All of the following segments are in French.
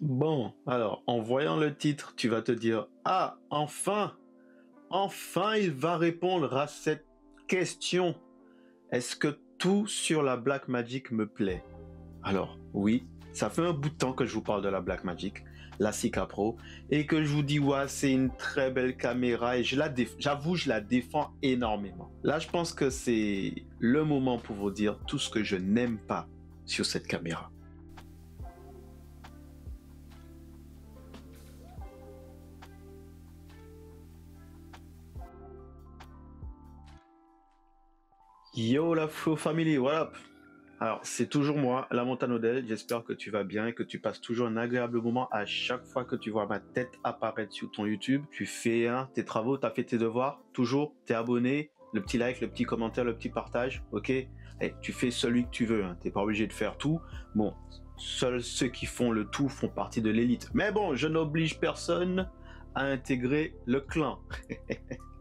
Bon, alors, en voyant le titre, tu vas te dire, ah, enfin, enfin, il va répondre à cette question. Est-ce que tout sur la Black Magic me plaît? Alors, oui, ça fait un bout de temps que je vous parle de la Black Magic, la Sika Pro, et que je vous dis, ouais, c'est une très belle caméra, et je la j'avoue, je la défends énormément. Là, je pense que c'est le moment pour vous dire tout ce que je n'aime pas sur cette caméra. Yo la Flow Family, voilà. Alors, c'est toujours moi, la Montanodel. J'espère que tu vas bien et que tu passes toujours un agréable moment à chaque fois que tu vois ma tête apparaître sur ton YouTube. Tu fais hein, tes travaux, tu as fait tes devoirs, toujours, t'es abonné, le petit like, le petit commentaire, le petit partage, ok? Et Tu fais celui que tu veux, hein. t'es pas obligé de faire tout. Bon, seuls ceux qui font le tout font partie de l'élite. Mais bon, je n'oblige personne à intégrer le clan.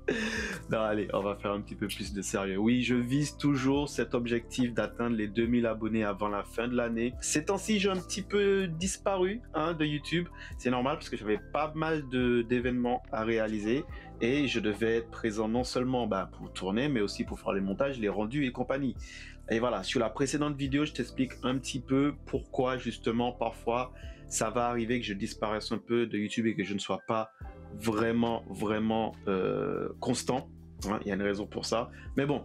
non, allez, on va faire un petit peu plus de sérieux. Oui, je vise toujours cet objectif d'atteindre les 2000 abonnés avant la fin de l'année. Ces temps-ci, j'ai un petit peu disparu hein, de YouTube. C'est normal parce que j'avais pas mal d'événements à réaliser et je devais être présent non seulement bah, pour tourner, mais aussi pour faire les montages, les rendus et compagnie. Et voilà, sur la précédente vidéo, je t'explique un petit peu pourquoi justement parfois ça va arriver que je disparaisse un peu de YouTube et que je ne sois pas vraiment, vraiment euh, constant. Hein, il y a une raison pour ça. Mais bon,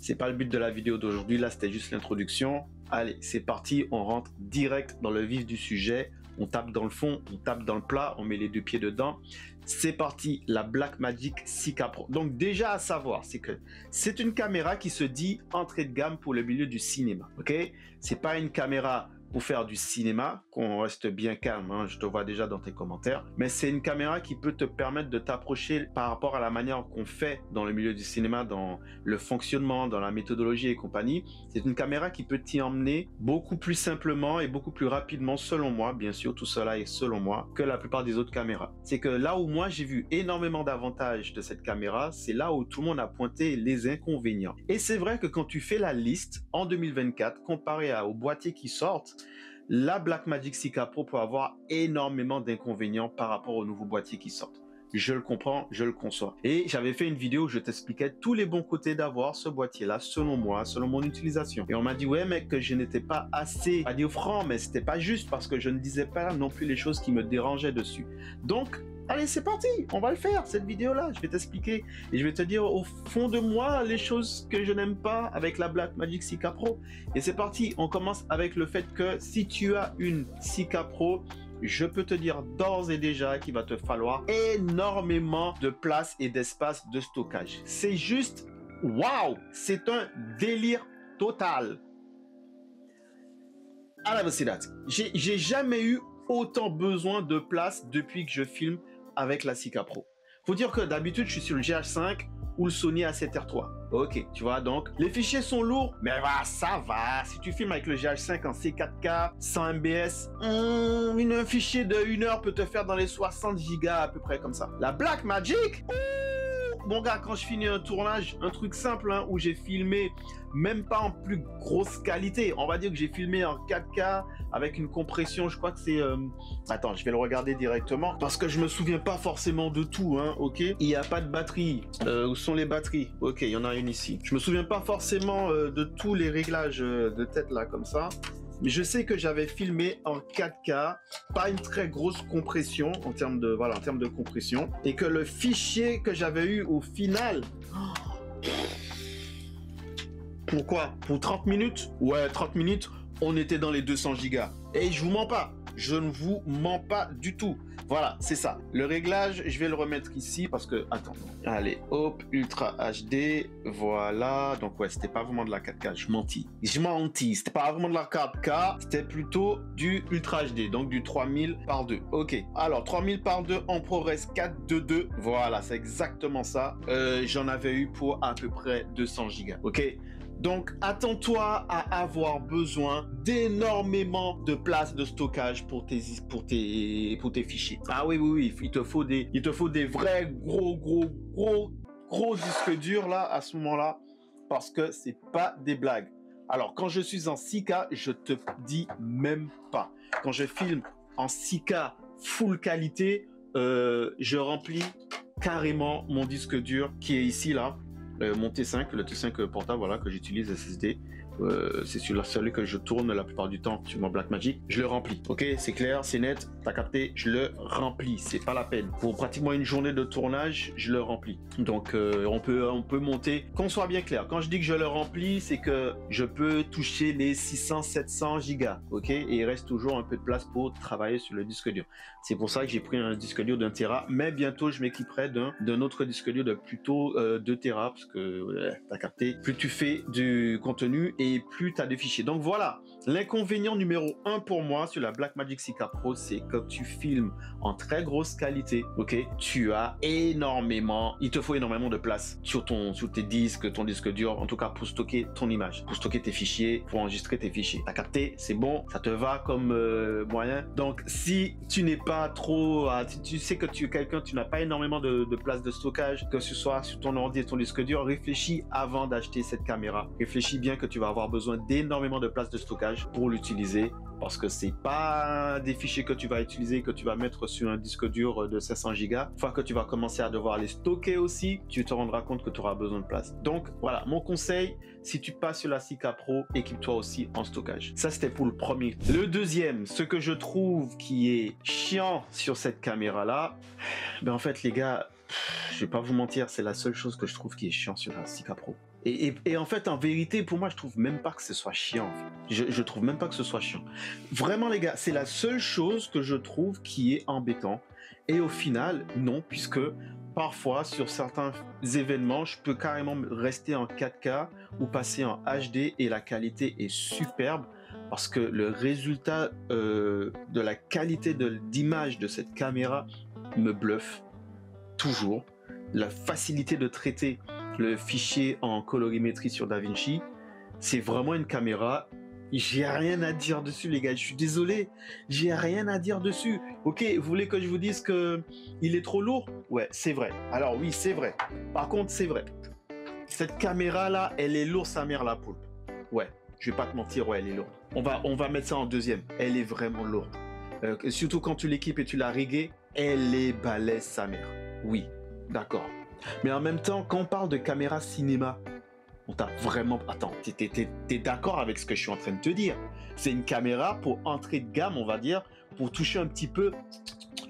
c'est pas le but de la vidéo d'aujourd'hui. Là, c'était juste l'introduction. Allez, c'est parti. On rentre direct dans le vif du sujet. On tape dans le fond, on tape dans le plat, on met les deux pieds dedans. C'est parti, la Blackmagic 6K Pro. Donc déjà à savoir, c'est que c'est une caméra qui se dit entrée de gamme pour le milieu du cinéma. Ok, c'est pas une caméra pour faire du cinéma, qu'on reste bien calme, hein, je te vois déjà dans tes commentaires, mais c'est une caméra qui peut te permettre de t'approcher par rapport à la manière qu'on fait dans le milieu du cinéma, dans le fonctionnement, dans la méthodologie et compagnie. C'est une caméra qui peut t'y emmener beaucoup plus simplement et beaucoup plus rapidement, selon moi, bien sûr, tout cela est selon moi, que la plupart des autres caméras. C'est que là où moi j'ai vu énormément d'avantages de cette caméra, c'est là où tout le monde a pointé les inconvénients. Et c'est vrai que quand tu fais la liste en 2024, comparé aux boîtiers qui sortent, la Blackmagic 6K Pro peut avoir énormément d'inconvénients par rapport aux nouveaux boîtiers qui sortent. Je le comprends, je le conçois. Et j'avais fait une vidéo où je t'expliquais tous les bons côtés d'avoir ce boîtier-là, selon moi, selon mon utilisation. Et on m'a dit, ouais, mec, que je n'étais pas assez, pas dire franc, mais c'était pas juste parce que je ne disais pas non plus les choses qui me dérangeaient dessus. Donc, Allez, c'est parti, on va le faire, cette vidéo-là. Je vais t'expliquer et je vais te dire au fond de moi les choses que je n'aime pas avec la Black Magic 6K Pro. Et c'est parti, on commence avec le fait que si tu as une 6K Pro, je peux te dire d'ores et déjà qu'il va te falloir énormément de place et d'espace de stockage. C'est juste, waouh, c'est un délire total. À la j'ai jamais eu autant besoin de place depuis que je filme avec la Sika Pro. Faut dire que d'habitude, je suis sur le GH5 ou le Sony A7R3. Ok, tu vois, donc les fichiers sont lourds, mais ça va. Si tu filmes avec le GH5 en C4K, 100 MBS, hum, un fichier de 1 heure peut te faire dans les 60 gigas à peu près comme ça. La Black Magic, bon gars, quand je finis un tournage, un truc simple hein, où j'ai filmé même pas en plus grosse qualité, on va dire que j'ai filmé en 4K avec une compression, je crois que c'est... Euh, attends, je vais le regarder directement parce que je me souviens pas forcément de tout, hein, ok? Il n'y a pas de batterie. Euh, où sont les batteries? Ok, il y en a une ici. Je me souviens pas forcément euh, de tous les réglages de tête là comme ça. Mais je sais que j'avais filmé en 4K, pas une très grosse compression en termes de voilà en termes de compression, et que le fichier que j'avais eu au final. Pourquoi? Pour 30 minutes? Ouais, 30 minutes, on était dans les 200 gigas. Et je vous mens pas, je ne vous mens pas du tout. Voilà, c'est ça. Le réglage, je vais le remettre ici parce que, attends, allez, hop, Ultra HD, voilà. Donc ouais, c'était pas vraiment de la 4K, je mentis. Je mentis, c'était pas vraiment de la 4K, c'était plutôt du Ultra HD, donc du 3000 par 2. Ok, alors 3000 par 2 en ProRes 4 de 2, voilà, c'est exactement ça. Euh, j'en avais eu pour à peu près 200 Go. Ok, donc, attends-toi à avoir besoin d'énormément de place de stockage pour tes, fichiers. Ah oui, oui, oui, il te faut des, vrais gros, gros, gros, gros disques durs là, à ce moment-là, parce que c'est pas des blagues. Alors, quand je suis en 6K, je te dis même pas. Quand je filme en 6K full qualité, euh, je remplis carrément mon disque dur qui est ici là, mon T5, le T5 portable voilà que j'utilise SSD. Euh, c'est sur celui que je tourne la plupart du temps sur mon Blackmagic, je le remplis. Ok, c'est clair, c'est net, t'as capté, je le remplis, c'est pas la peine. Pour pratiquement une journée de tournage, je le remplis. Donc euh, on peut on peut monter. Qu'on soit bien clair, quand je dis que je le remplis, c'est que je peux toucher les 600 700 gigas, ok, et il reste toujours un peu de place pour travailler sur le disque dur. C'est pour ça que j'ai pris un disque dur d'un Tera, mais bientôt je m'équiperai d'un autre disque dur de plutôt 2 euh, Tera parce que t'as capté. Plus tu fais du contenu et plus tu as de fichiers. Donc voilà, l'inconvénient numéro un pour moi sur la Blackmagic 6K Pro, c'est que tu filmes en très grosse qualité, ok? Tu as énormément, il te faut énormément de place sur, ton, sur tes disques, ton disque dur, en tout cas pour stocker ton image, pour stocker tes fichiers, pour enregistrer tes fichiers. T'as capté, c'est bon, ça te va comme euh, moyen? Donc si tu n'es pas trop, ah, tu, sais que tu es quelqu'un, tu n'as pas énormément de, de place de stockage, que ce soit sur ton ordi et ton disque dur, réfléchis avant d'acheter cette caméra. Réfléchis bien que tu vas avoir besoin d'énormément de place de stockage pour l'utiliser parce que c'est pas des fichiers que tu vas utiliser que tu vas mettre sur un disque dur de 500 gigas. Une fois que tu vas commencer à devoir les stocker aussi, tu te rendras compte que tu auras besoin de place. Donc voilà, mon conseil, si tu passes sur la 6K Pro, équipe-toi aussi en stockage. Ça c'était pour le premier. Le deuxième, ce que je trouve qui est chiant sur cette caméra là, ben en fait les gars, je vais pas vous mentir, c'est la seule chose que je trouve qui est chiant sur la 6K Pro. Et, en fait, en vérité, pour moi, je trouve même pas que ce soit chiant. Je, je trouve même pas que ce soit chiant. Vraiment, les gars, c'est la seule chose que je trouve qui est embêtant. Et au final, non, puisque parfois, sur certains événements, je peux carrément rester en 4K ou passer en HD et la qualité est superbe parce que le résultat euh, de la qualité d'image de cette caméra me bluffe toujours. La facilité de traiter le fichier en colorimétrie sur DaVinci, c'est vraiment une caméra. J'ai rien à dire dessus, les gars. Je suis désolé. J'ai rien à dire dessus. Ok, vous voulez que je vous dise que il est trop lourd? Ouais, c'est vrai. Alors oui, c'est vrai. Par contre, c'est vrai. Cette caméra là, elle est lourde, sa mère la poule. Ouais, je vais pas te mentir, ouais, elle est lourde. On va, mettre ça en deuxième. Elle est vraiment lourde. Euh, surtout quand tu l'équipes et tu l'as riguée, elle est balèze, sa mère. Oui, d'accord. Mais en même temps, quand on parle de caméra cinéma, on t'a vraiment... Attends, t'es d'accord avec ce que je suis en train de te dire? C'est une caméra pour entrée de gamme, on va dire, pour toucher un petit peu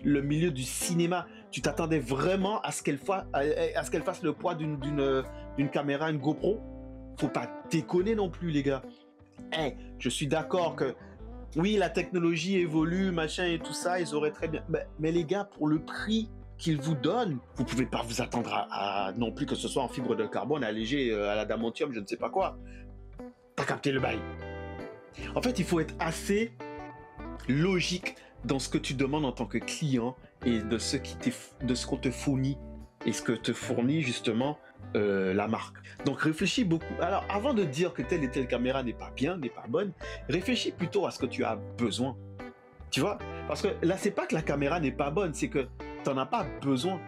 le milieu du cinéma. Tu t'attendais vraiment à ce qu'elle fasse, le poids d'une caméra, une GoPro? Faut pas déconner non plus, les gars. Eh, je suis d'accord que oui, la technologie évolue, machin et tout ça, ils auraient très bien. mais les gars, pour le prix qu'il vous donne. Vous pouvez pas vous attendre à, non plus que ce soit en fibre de carbone allégé euh, à la damantium, je ne sais pas quoi. T'as capté le bail. En fait, il faut être assez logique dans ce que tu demandes en tant que client et de ce qui de ce qu'on te fournit et ce que te fournit justement euh, la marque. Donc réfléchis beaucoup. Alors avant de dire que telle et telle caméra n'est pas bien, n'est pas bonne, réfléchis plutôt à ce que tu as besoin. Tu vois? Parce que là, c'est pas que la caméra n'est pas bonne, c'est que as pas besoin.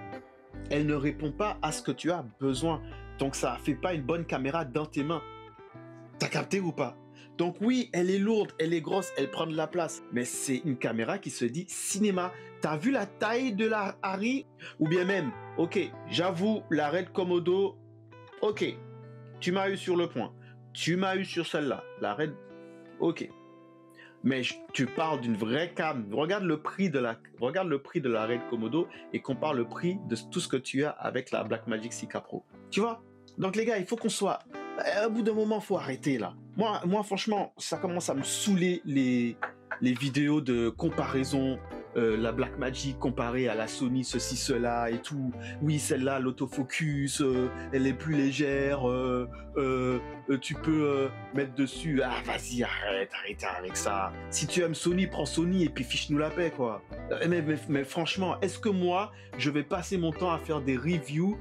Elle ne répond pas à ce que tu as besoin. Donc ça fait pas une bonne caméra dans tes mains. T'as capté ou pas? Donc oui, elle est lourde, elle est grosse, elle prend de la place. Mais c'est une caméra qui se dit cinéma. T'as vu la taille de la Harry? Ou bien même, ok, j'avoue, la Red Komodo, ok, tu m'as eu sur le point. Tu m'as eu sur celle-là. La Red, ok mais tu parles d'une vraie cam. Regarde le prix de la, regarde le prix de la Red Komodo et compare le prix de tout ce que tu as avec la Blackmagic 6K Pro. Tu vois? Donc les gars, il faut qu'on soit. À bout d'un moment, faut arrêter là. Moi, franchement, ça commence à me saouler les vidéos de comparaison euh, la Black Magic comparée à la Sony ceci cela et tout. Oui, celle-là, l'autofocus, euh, elle est plus légère. Euh, tu peux mettre dessus. Ah, vas-y, arrête, arrête avec ça. Si tu aimes Sony, prends Sony et puis fiche-nous la paix, quoi. Mais, franchement, est-ce que moi, je vais passer mon temps à faire des reviews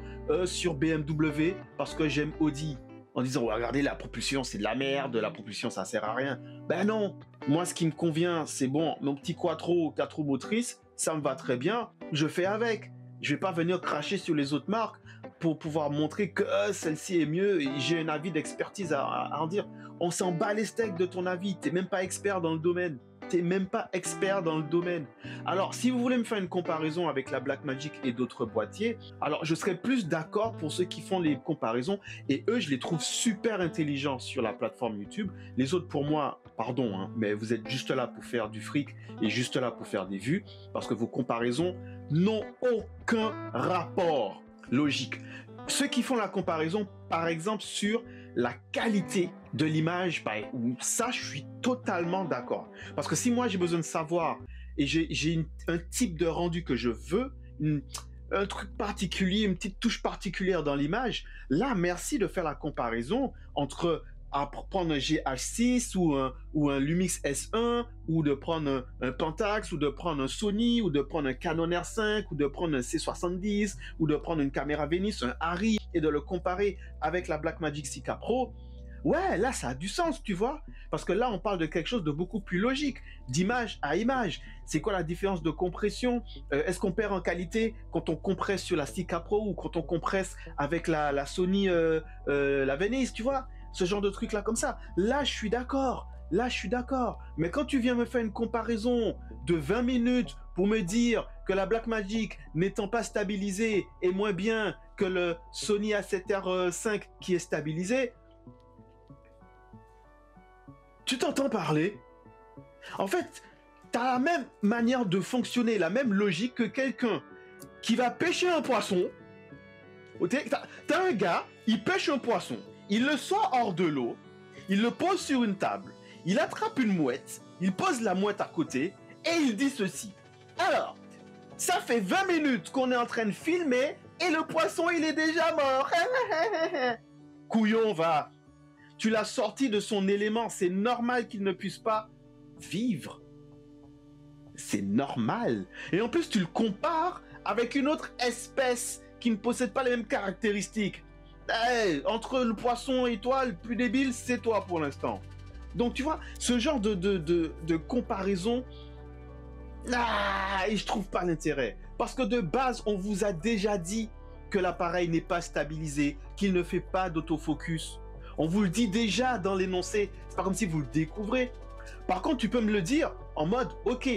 sur BMW parce que j'aime Audi? En disant regardez la propulsion c'est de la merde, la propulsion ça sert à rien. Ben non, moi ce qui me convient c'est bon, mon petit quattro quatre roues motrices, ça me va très bien, je fais avec. Je vais pas venir cracher sur les autres marques pour pouvoir montrer que euh, celle-ci est mieux. J'ai un avis d'expertise à, en dire. On s'en bat les steaks de ton avis. T'es même pas expert dans le domaine. t'es même pas expert dans le domaine. Alors, si vous voulez me faire une comparaison avec la Blackmagic et d'autres boîtiers, alors je serais plus d'accord pour ceux qui font les comparaisons et eux, je les trouve super intelligents sur la plateforme YouTube. Les autres, pour moi, pardon, hein, mais vous êtes juste là pour faire du fric et juste là pour faire des vues parce que vos comparaisons n'ont aucun rapport logique. Ceux qui font la comparaison, par exemple, sur la qualité de l'image, bah, ça, je suis totalement d'accord. Parce que si moi, j'ai besoin de savoir et j'ai un type de rendu que je veux, un truc particulier, une petite touche particulière dans l'image, là, merci de faire la comparaison entre prendre un GH6 ou un, ou un Lumix S1 ou de prendre un, Pentax ou de prendre un Sony ou de prendre un Canon R5 ou de prendre un C70 ou de prendre une caméra Venice, un Harry et de le comparer avec la Blackmagic 6K Pro, ouais, là, ça a du sens, tu vois. Parce que là, on parle de quelque chose de beaucoup plus logique, d'image à image. C'est quoi la différence de compression? Euh, Est-ce qu'on perd en qualité quand on compresse sur la 6K Pro ou quand on compresse avec la, Sony, euh, euh, la Venice, tu vois? Ce genre de truc là comme ça. Là, je suis d'accord. Là, je suis d'accord. Mais quand tu viens me faire une comparaison de 20 minutes pour me dire que la Blackmagic n'étant pas stabilisée est moins bien que le Sony A7R5 qui est stabilisé, tu t'entends parler? En fait, tu as la même manière de fonctionner, la même logique que quelqu'un qui va pêcher un poisson. Tu as un gars, il pêche un poisson, il le sort hors de l'eau, il le pose sur une table, il attrape une mouette, il pose la mouette à côté et il dit ceci. Alors, ça fait 20 minutes qu'on est en train de filmer et le poisson, il est déjà mort. Couillon va tu l'as sorti de son élément. C'est normal qu'il ne puisse pas vivre. C'est normal. Et en plus, tu le compares avec une autre espèce qui ne possède pas les mêmes caractéristiques. Entre le poisson et toi, le plus débile, c'est toi pour l'instant. Donc tu vois, ce genre de, de, de, comparaison, ah, je trouve pas l'intérêt. Parce que de base, on vous a déjà dit que l'appareil n'est pas stabilisé, qu'il ne fait pas d'autofocus. On vous le dit déjà dans l'énoncé. C'est pas comme si vous le découvrez. Par contre, tu peux me le dire en mode, ok,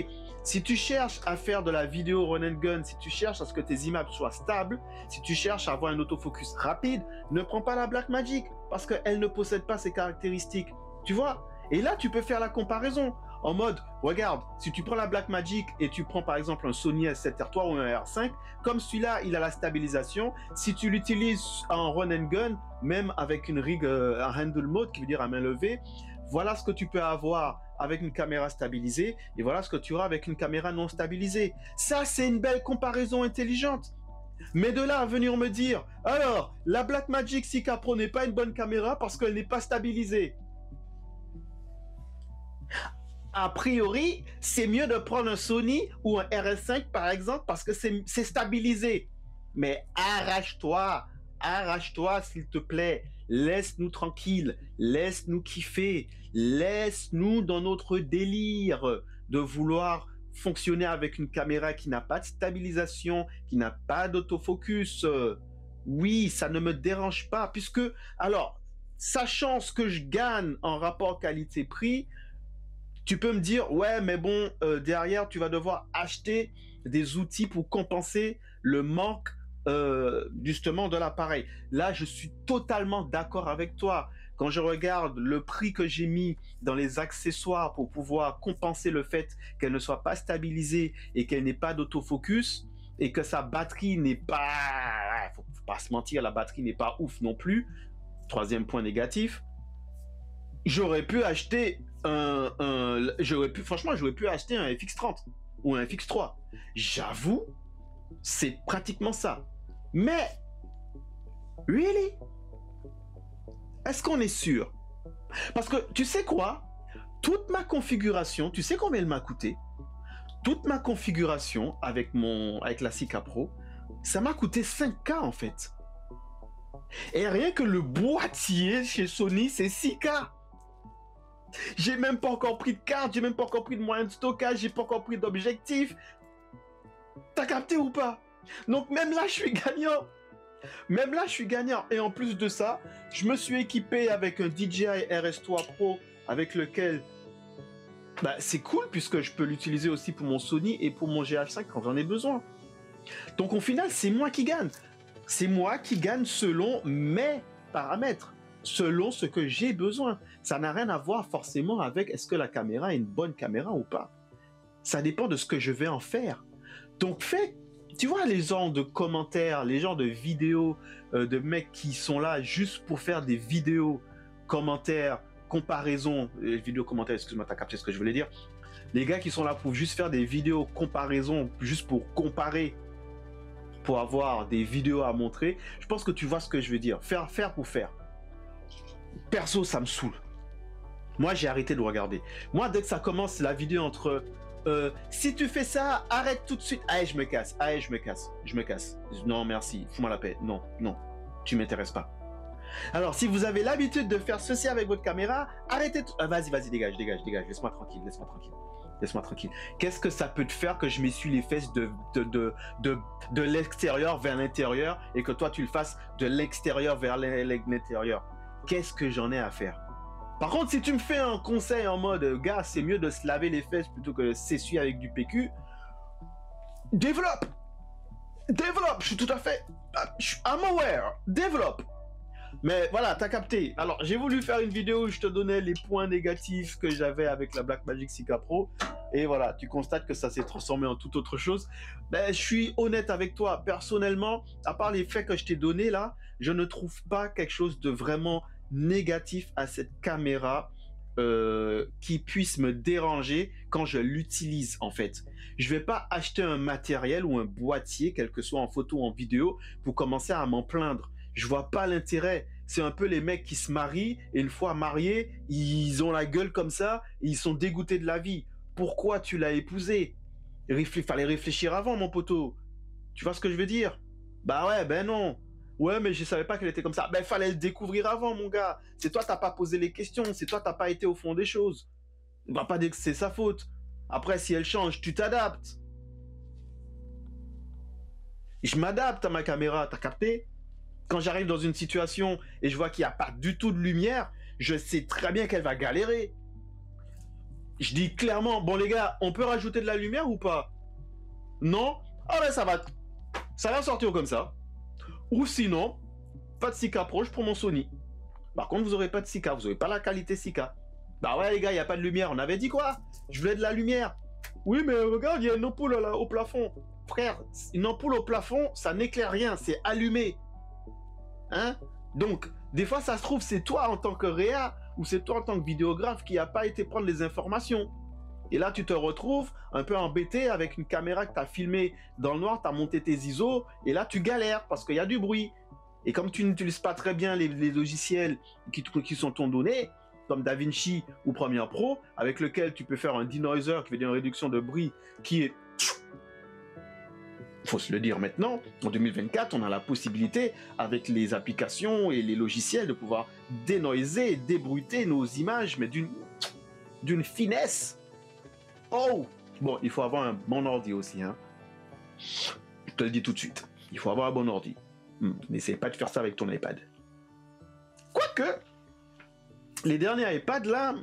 si tu cherches à faire de la vidéo run and gun, si tu cherches à ce que tes images soient stables, si tu cherches à avoir un autofocus rapide, ne prends pas la Blackmagic parce qu'elle ne possède pas ces caractéristiques. Tu vois? Et là, tu peux faire la comparaison en mode, regarde, si tu prends la Blackmagic et tu prends par exemple un Sony S7R3 ou un R5, comme celui-là, il a la stabilisation. Si tu l'utilises en run and gun, même avec une rig, euh, un handle mode, qui veut dire à main levée, voilà ce que tu peux avoir avec une caméra stabilisée et voilà ce que tu auras avec une caméra non stabilisée. Ça, c'est une belle comparaison intelligente. Mais de là à venir me dire, alors, la Blackmagic 6K Pro n'est pas une bonne caméra parce qu'elle n'est pas stabilisée a priori, c'est mieux de prendre un Sony ou un RS5 par exemple parce que c'est stabilisé. Mais arrache-toi, arrache-toi s'il te plaît. Laisse-nous tranquille, laisse-nous kiffer, laisse-nous dans notre délire de vouloir fonctionner avec une caméra qui n'a pas de stabilisation, qui n'a pas d'autofocus. Oui, ça ne me dérange pas puisque, alors, sachant ce que je gagne en rapport qualité-prix, tu peux me dire, ouais, mais bon, euh, derrière, tu vas devoir acheter des outils pour compenser le manque euh, justement de l'appareil. Là, je suis totalement d'accord avec toi. Quand je regarde le prix que j'ai mis dans les accessoires pour pouvoir compenser le fait qu'elle ne soit pas stabilisée et qu'elle n'ait pas d'autofocus et que sa batterie n'est pas, faut, faut pas se mentir, la batterie n'est pas ouf non plus. Troisième point négatif. J'aurais pu acheter un, j'aurais pu, franchement, j'aurais pu acheter un FX30 ou un FX3. J'avoue, c'est pratiquement ça. Mais, really? Est-ce qu'on est sûr? Parce que tu sais quoi? Toute ma configuration, tu sais combien elle m'a coûté? Toute ma configuration avec mon, avec la 6K Pro, ça m'a coûté 5K en fait. Et rien que le boîtier chez Sony, c'est 6K. J'ai même pas encore pris de carte, j'ai même pas encore pris de moyens de stockage, j'ai pas encore pris d'objectif. T'as capté ou pas? Donc même là, je suis gagnant. Même là, je suis gagnant. Et en plus de ça, je me suis équipé avec un DJI RS3 Pro avec lequel bah, c'est cool puisque je peux l'utiliser aussi pour mon Sony et pour mon GH5 quand j'en ai besoin. Donc au final, c'est moi qui gagne. C'est moi qui gagne selon mes paramètres, selon ce que j'ai besoin. Ça n'a rien à voir forcément avec est-ce que la caméra est une bonne caméra ou pas. Ça dépend de ce que je vais en faire. Donc fais, tu vois les gens de commentaires, les gens de vidéos, euh, de mecs qui sont là juste pour faire des vidéos, commentaires, comparaison, les vidéos commentaires, excuse-moi, t'as capté ce que je voulais dire. Les gars qui sont là pour juste faire des vidéos comparaison, juste pour comparer, pour avoir des vidéos à montrer, je pense que tu vois ce que je veux dire. Faire, faire pour faire. Perso, ça me saoule. Moi, j'ai arrêté de regarder. Moi, dès que ça commence, la vidéo entre euh, si tu fais ça, arrête tout de suite. Allez, je me casse. Allez, je me casse. Je me casse. Non, merci. Fous-moi la paix. Non, non. Tu m'intéresses pas. Alors, si vous avez l'habitude de faire ceci avec votre caméra, arrêtez. Ah, vas-y, vas-y, dégage, dégage, dégage. Laisse-moi tranquille, laisse-moi tranquille. Laisse-moi tranquille. Qu'est-ce que ça peut te faire que je m'essuie les fesses de l'extérieur vers l'intérieur et que toi tu le fasses de l'extérieur vers l'intérieur? Qu'est-ce que j'en ai à faire? Par contre, si tu me fais un conseil en mode, gars, c'est mieux de se laver les fesses plutôt que de s'essuyer avec du PQ, développe Développe, je suis tout à fait... I'm aware, développe mais voilà, t'as capté. Alors, j'ai voulu faire une vidéo où je te donnais les points négatifs que j'avais avec la Blackmagic Sika Pro. Et voilà, tu constates que ça s'est transformé en toute autre chose. Ben, je suis honnête avec toi. Personnellement, à part les faits que je t'ai donnés là, je ne trouve pas quelque chose de vraiment négatif à cette caméra. Euh, qui puisse me déranger quand je l'utilise en fait. Je vais pas acheter un matériel ou un boîtier, quel que soit en photo ou en vidéo, pour commencer à m'en plaindre. Je vois pas l'intérêt c'est un peu les mecs qui se marient et une fois mariés, ils ont la gueule comme ça, et ils sont dégoûtés de la vie. Pourquoi tu l'as épousée Il fallait réfléchir avant, mon poteau. Tu vois ce que je veux dire? Bah ouais, ben non. Ouais, mais je savais pas qu'elle était comme ça. Ben fallait le découvrir avant, mon gars. C'est toi t'as pas posé les questions, c'est toi t'as pas été au fond des choses. On va pas dire que c'est sa faute. Après, si elle change, tu t'adaptes. Je m'adapte à ma caméra, t'as capté? Quand j'arrive dans une situation et je vois qu'il n'y a pas du tout de lumière, je sais très bien qu'elle va galérer. Je dis clairement, bon les gars, on peut rajouter de la lumière ou pas? Non? Ah ben ça va, ça va sortir comme ça. Ou sinon, pas de 6K proche pour mon Sony. Par contre, vous n'aurez pas de 6K, vous n'aurez pas la qualité 6K. Bah ouais les gars, il n'y a pas de lumière. On avait dit quoi? Je voulais de la lumière. Oui, mais regarde, il y a une ampoule au plafond. Frère, une ampoule au plafond, ça n'éclaire rien, c'est allumé. Hein? Donc, des fois, ça se trouve, c'est toi en tant que réa ou c'est toi en tant que vidéographe qui n'a pas été prendre les informations. Et là, tu te retrouves un peu embêté avec une caméra que tu as filmée dans le noir, tu as monté tes ISO, et là, tu galères parce qu'il y a du bruit. Et comme tu n'utilises pas très bien les, logiciels qui, qui sont ton donné, comme DaVinci ou Premiere Pro, avec lequel tu peux faire un denoiser qui dire une réduction de bruit qui est faut se le dire maintenant, en 2024, on a la possibilité, avec les applications et les logiciels, de pouvoir dénoiser, débruiter nos images, mais d'une finesse. Oh Bon, il faut avoir un bon ordi aussi. Hein. Je te le dis tout de suite. Il faut avoir un bon ordi. Hmm, n'essaie pas de faire ça avec ton iPad. Quoique, les derniers iPads là,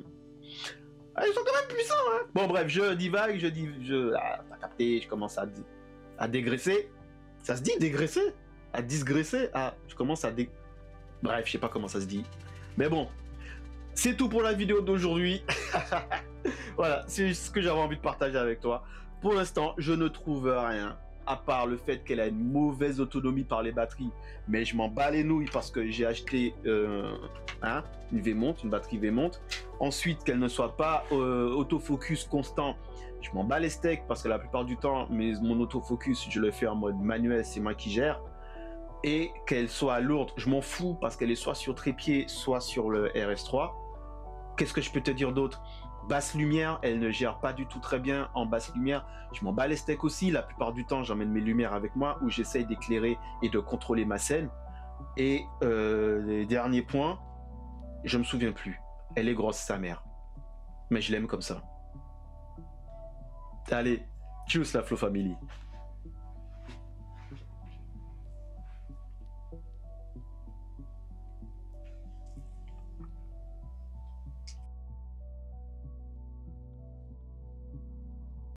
ah, ils sont quand même puissants. Hein. Bon, bref, je divague, je dis, je, ah, capté, je commence à à dégraisser. Ça se dit dégraisser? À disgraisser? À. Je commence à. Bref, je sais pas comment ça se dit. Mais bon. C'est tout pour la vidéo d'aujourd'hui. voilà, c'est ce que j'avais envie de partager avec toi. Pour l'instant, je ne trouve rien à part le fait qu'elle a une mauvaise autonomie par les batteries. Mais je m'en bats les nouilles parce que j'ai acheté euh, hein, une V-monte, une batterie V-monte. Ensuite, qu'elle ne soit pas euh, autofocus constant je m'en bats les steaks parce que la plupart du temps, mais mon autofocus, je le fais en mode manuel, c'est moi qui gère. Et qu'elle soit lourde, je m'en fous parce qu'elle est soit sur trépied, soit sur le RS3. Qu'est-ce que je peux te dire d'autre? Basse lumière, elle ne gère pas du tout très bien en basse lumière. Je m'en bats les steaks aussi. La plupart du temps, j'emmène mes lumières avec moi où j'essaye d'éclairer et de contrôler ma scène. Et euh, les derniers points, je me souviens plus. Elle est grosse, sa mère. Mais je l'aime comme ça. Allez, tchuss la Flow Family.